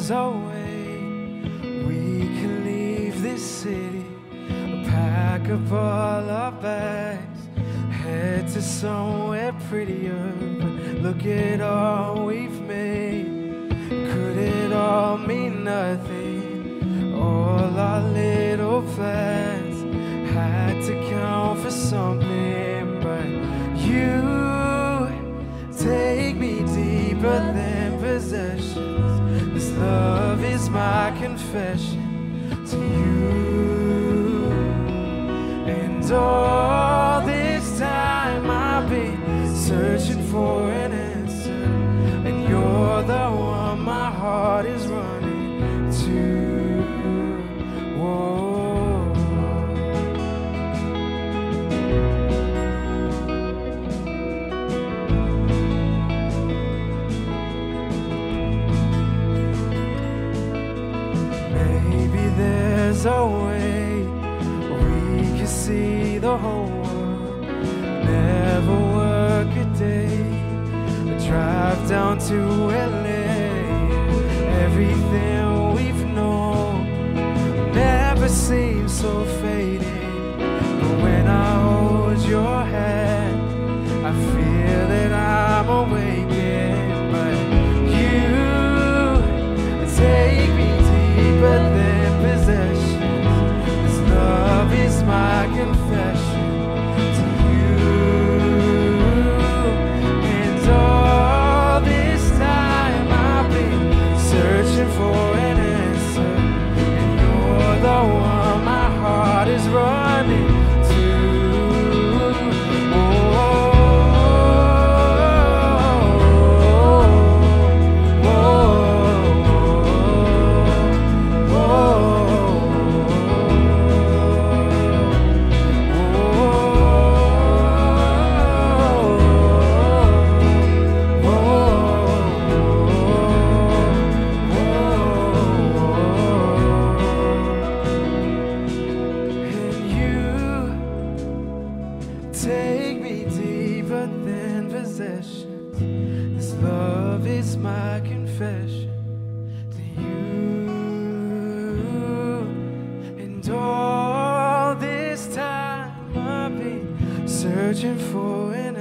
there's a way we can leave this city, A pack up all our bags, head to somewhere prettier. But look at all we've made. Could it all mean nothing? All our little plans love is my confession to you. And all this time I've been searching for an answer, there's a way we can see the whole world. Never work a day. Drive down to LA. Everything we've known never seems so fading. But when I hold your This love is my confession to you. And all this time I've been searching for an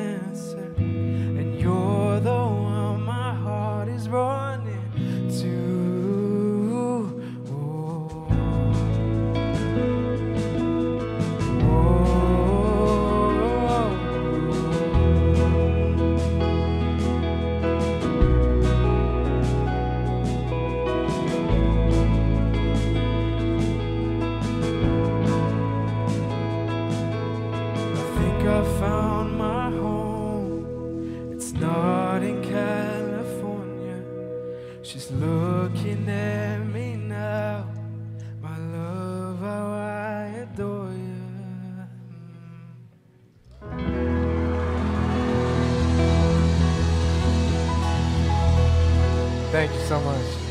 not in California. She's looking at me now. My love, how I adore you. Thank you so much.